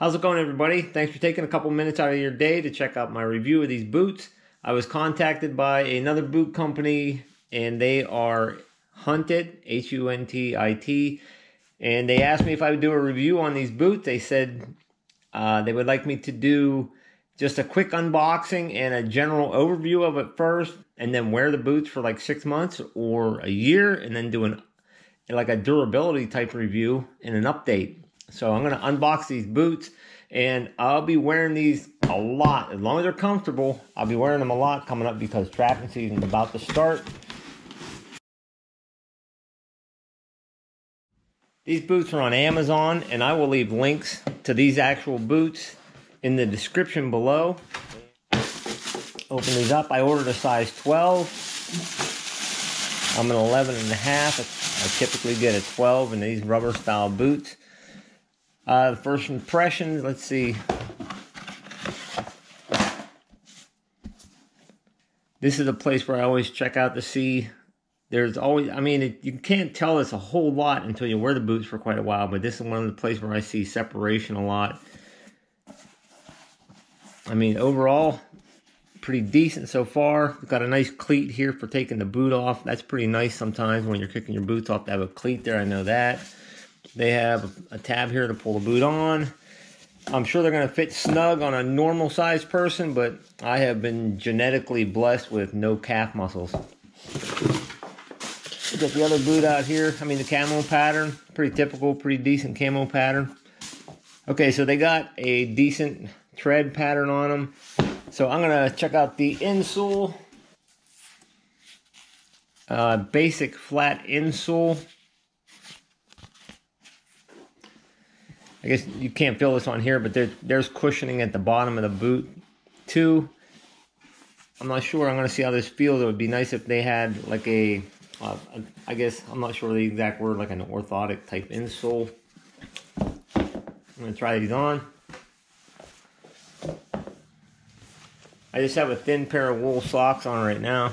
How's it going, everybody? Thanks for taking a couple minutes out of your day to check out my review of these boots. I was contacted by another boot company, and they are HUNTIT, H U N T I T, and they asked me if I would do a review on these boots. They said uh, they would like me to do just a quick unboxing and a general overview of it first, and then wear the boots for like six months or a year, and then do an like a durability type review and an update. So I'm going to unbox these boots and I'll be wearing these a lot. As long as they're comfortable, I'll be wearing them a lot coming up because trapping season is about to start. These boots are on Amazon and I will leave links to these actual boots in the description below. Open these up. I ordered a size 12. I'm an 11 and a half. I typically get a 12 in these rubber style boots. Uh, the first impressions, let's see. This is a place where I always check out to see. There's always, I mean, it, you can't tell us a whole lot until you wear the boots for quite a while, but this is one of the places where I see separation a lot. I mean, overall, pretty decent so far. We've got a nice cleat here for taking the boot off. That's pretty nice sometimes when you're kicking your boots off to have a cleat there. I know that. They have a tab here to pull the boot on. I'm sure they're going to fit snug on a normal sized person, but I have been genetically blessed with no calf muscles. Get the other boot out here. I mean, the camo pattern, pretty typical, pretty decent camo pattern. Okay, so they got a decent tread pattern on them. So I'm going to check out the insole. Uh, basic flat insole. I guess you can't feel this on here, but there, there's cushioning at the bottom of the boot too. I'm not sure. I'm going to see how this feels. It would be nice if they had like a, uh, I guess, I'm not sure the exact word, like an orthotic type insole. I'm going to try these on. I just have a thin pair of wool socks on right now.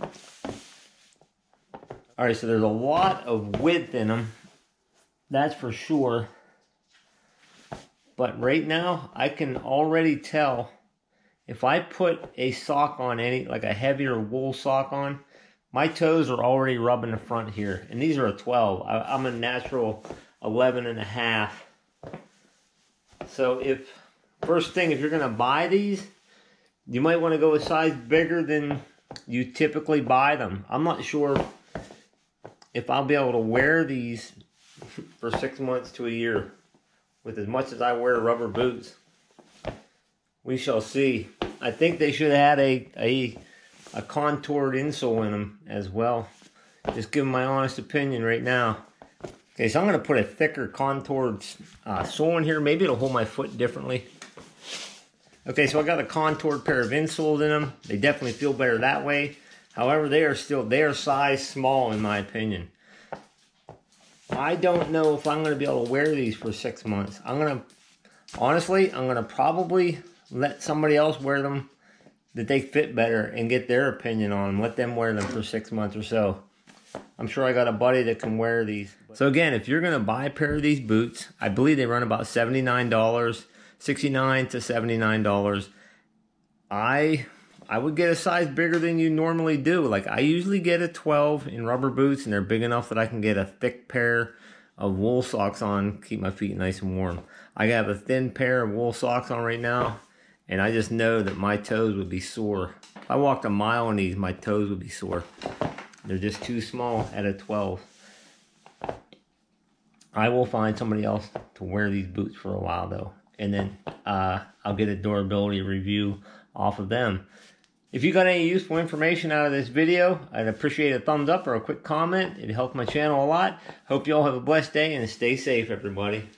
All right, so there's a lot of width in them. That's for sure. But right now, I can already tell if I put a sock on any, like a heavier wool sock on, my toes are already rubbing the front here. And these are a 12. I, am a natural 11 and a half. So if, first thing, if you're going to buy these, you might want to go a size bigger than you typically buy them. I'm not sure if I'll be able to wear these for six months to a year with as much as I wear rubber boots. We shall see. I think they should have had a, a, a contoured insole in them as well. Just giving my honest opinion right now. Okay, so I'm going to put a thicker contoured uh, sole in here. Maybe it'll hold my foot differently. Okay, so I got a contoured pair of insoles in them. They definitely feel better that way. However, they are still, they are size small in my opinion. I don't know if I'm going to be able to wear these for six months. I'm going to, honestly, I'm going to probably let somebody else wear them that they fit better and get their opinion on them. Let them wear them for six months or so. I'm sure I got a buddy that can wear these. So again, if you're going to buy a pair of these boots, I believe they run about $79, 69 to $79. I I would get a size bigger than you normally do. Like I usually get a 12 in rubber boots and they're big enough that I can get a thick pair of wool socks on, keep my feet nice and warm. I have a thin pair of wool socks on right now and I just know that my toes would be sore. If I walked a mile in these, my toes would be sore. They're just too small at a 12. I will find somebody else to wear these boots for a while though. And then uh, I'll get a durability review off of them. If you got any useful information out of this video, I'd appreciate a thumbs up or a quick comment. It helps my channel a lot. Hope you all have a blessed day and stay safe, everybody.